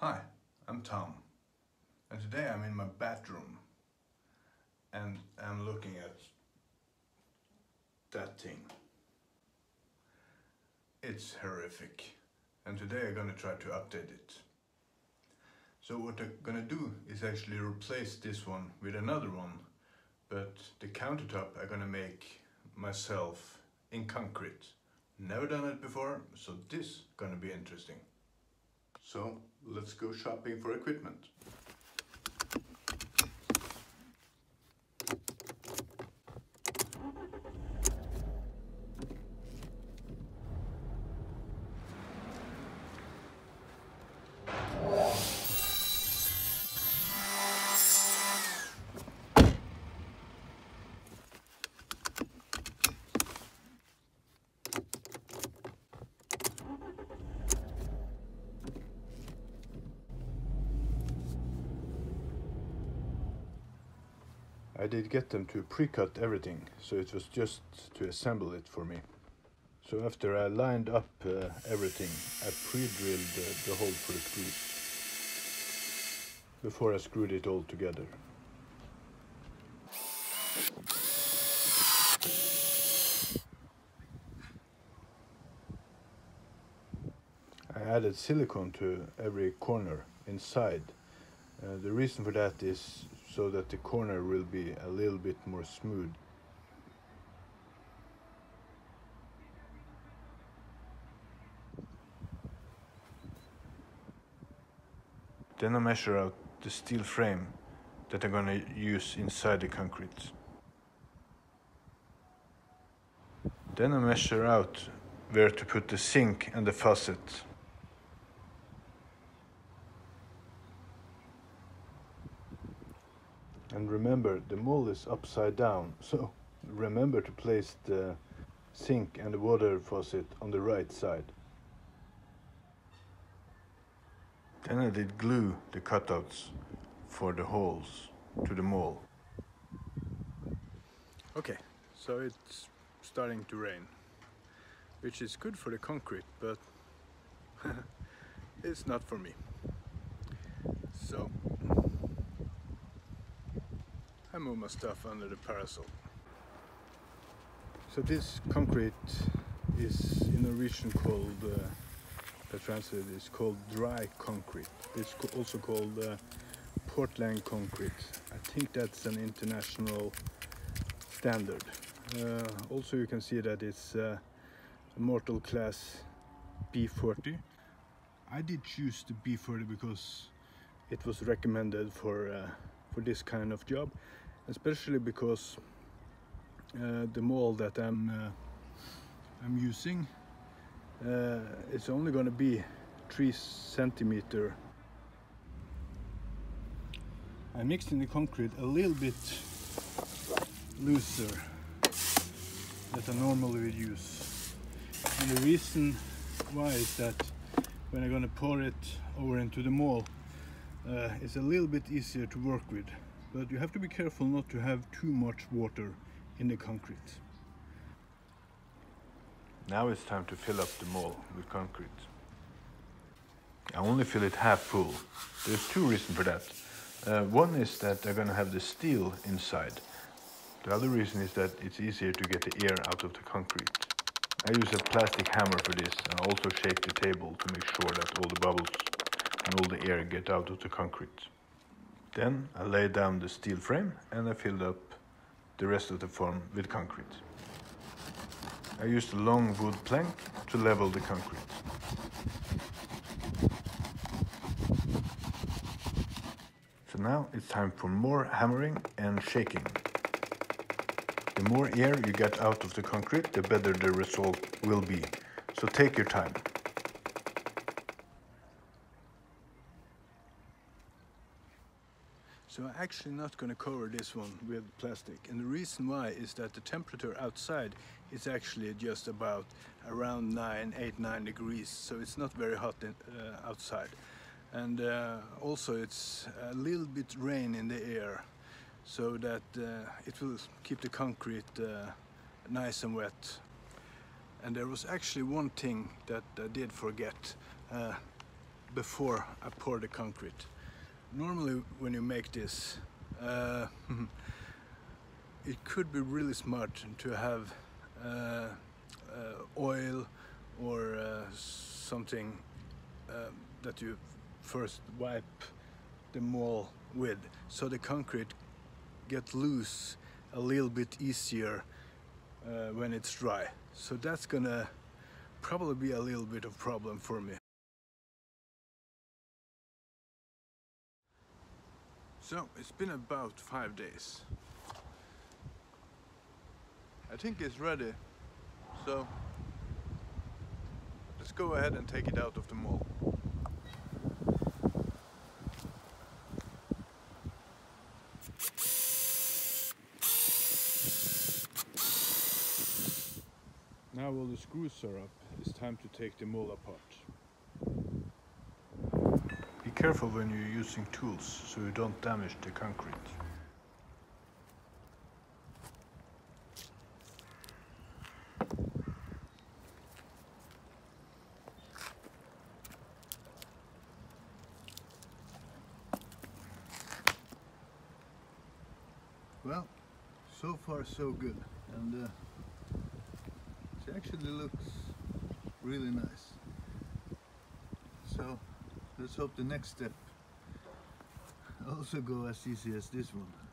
Hi, I'm Tom, and today I'm in my bathroom and I'm looking at that thing. It's horrific, and today I'm gonna try to update it. So what I'm gonna do is actually replace this one with another one, but the countertop I'm gonna make myself in concrete. Never done it before, so this gonna be interesting. So let's go shopping for equipment. Did get them to pre-cut everything, so it was just to assemble it for me. So after I lined up uh, everything, I pre-drilled uh, the hole for the screws before I screwed it all together. I added silicone to every corner inside. Uh, the reason for that is so that the corner will be a little bit more smooth. Then I measure out the steel frame that I'm gonna use inside the concrete. Then I measure out where to put the sink and the faucet. And remember, the mold is upside down, so remember to place the sink and the water faucet on the right side. Then I did glue the cutouts for the holes to the mold. Okay, so it's starting to rain, which is good for the concrete, but it's not for me. So I move my stuff under the parasol. So this concrete is in Norwegian called, uh, the translate is called dry concrete. It's also called uh, Portland concrete. I think that's an international standard. Uh, also you can see that it's uh, a mortal class B40. I did choose the B40 because it was recommended for uh, for this kind of job, especially because uh, the mold that I'm uh, I'm using uh, is only going to be three centimeter. I mixed in the concrete a little bit looser that I normally would use, and the reason why is that when I'm going to pour it over into the mold uh, it's a little bit easier to work with but you have to be careful not to have too much water in the concrete. Now it's time to fill up the mold with concrete. I only fill it half full. There's two reasons for that. Uh, one is that I'm gonna have the steel inside. The other reason is that it's easier to get the air out of the concrete. I use a plastic hammer for this and also shake the table to make sure that all the bubbles and all the air get out of the concrete. Then I lay down the steel frame and I filled up the rest of the form with concrete. I used a long wood plank to level the concrete. So now it's time for more hammering and shaking. The more air you get out of the concrete, the better the result will be. So take your time. So I'm actually not going to cover this one with plastic. And the reason why is that the temperature outside is actually just about around 9, 8, 9 degrees. So it's not very hot in, uh, outside. And uh, also it's a little bit rain in the air so that uh, it will keep the concrete uh, nice and wet. And there was actually one thing that I did forget uh, before I pour the concrete. Normally when you make this, uh, it could be really smart to have uh, uh, oil or uh, something um, that you first wipe the mole with so the concrete get loose a little bit easier uh, when it's dry. So that's gonna probably be a little bit of problem for me. So it's been about five days. I think it's ready. So let's go ahead and take it out of the mold. Now all the screws are up, it's time to take the mold apart. Careful when you're using tools so you don't damage the concrete. Well, so far so good and uh, it actually looks really nice. Let's hope the next step also go as easy as this one.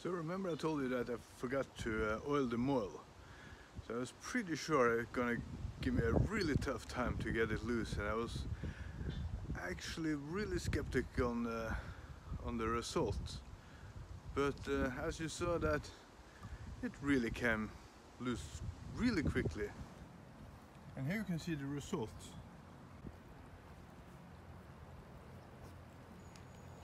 So remember I told you that I forgot to uh, oil the moil. So I was pretty sure it's gonna give me a really tough time to get it loose and I was actually really skeptical on, uh, on the result. But uh, as you saw that it really came loose really quickly. And here you can see the result.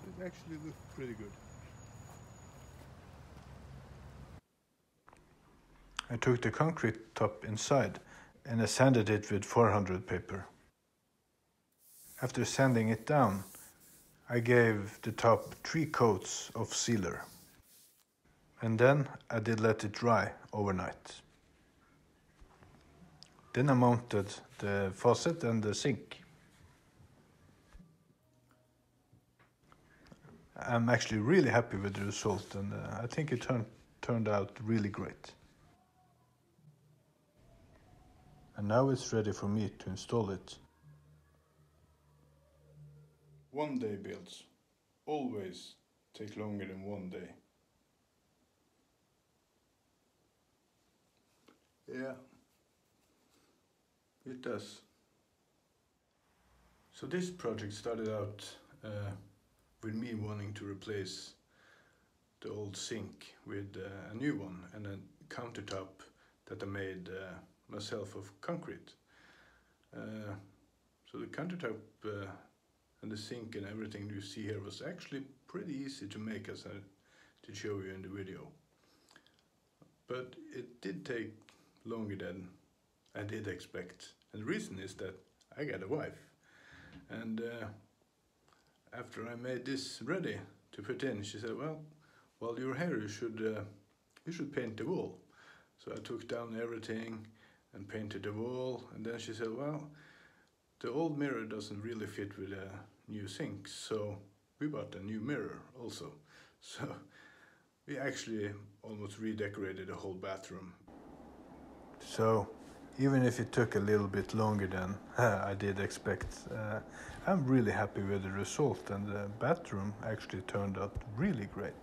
So it actually looked pretty good. I took the concrete top inside and I sanded it with 400 paper. After sanding it down, I gave the top three coats of sealer. And then I did let it dry overnight. Then I mounted the faucet and the sink. I'm actually really happy with the result and uh, I think it turned, turned out really great. And now it's ready for me to install it. One day builds always take longer than one day. Yeah, it does. So this project started out uh, with me wanting to replace the old sink with uh, a new one and a countertop that I made uh, myself of concrete. Uh, so the countertop uh, and the sink and everything you see here was actually pretty easy to make as I did show you in the video. But it did take longer than I did expect. And the reason is that I got a wife. And uh, after I made this ready to put in, she said, well, while you're here, you should, uh, you should paint the wall. So I took down everything, and painted the wall. And then she said, well, the old mirror doesn't really fit with a new sink. So we bought a new mirror also. So we actually almost redecorated the whole bathroom. So even if it took a little bit longer than I did expect, uh, I'm really happy with the result and the bathroom actually turned out really great.